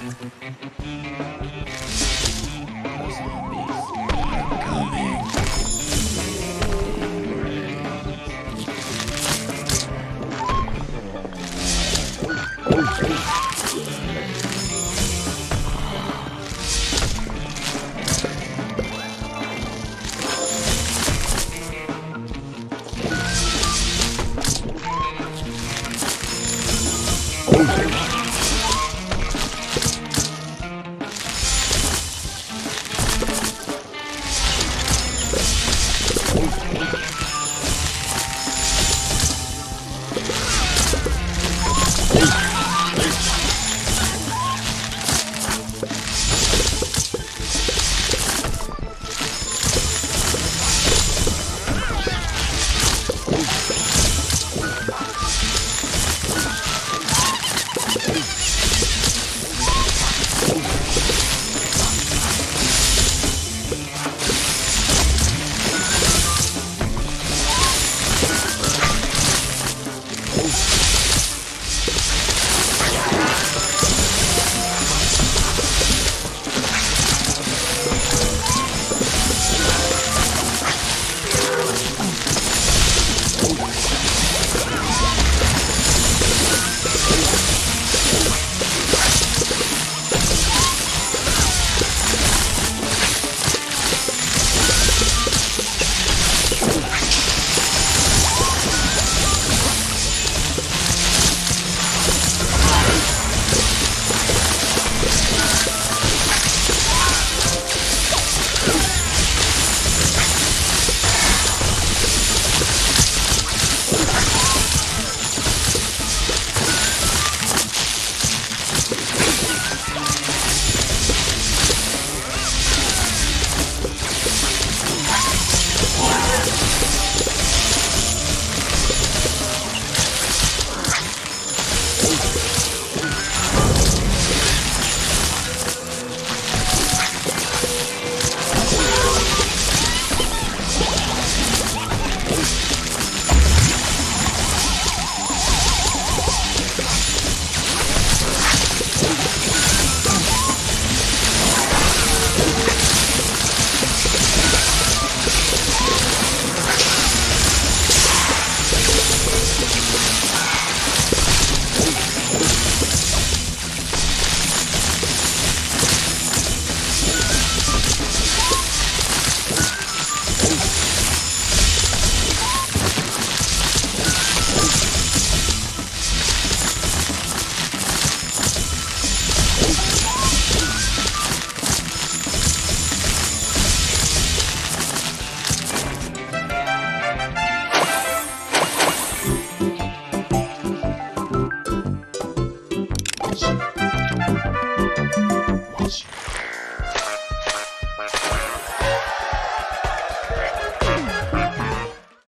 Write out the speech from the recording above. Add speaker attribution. Speaker 1: mm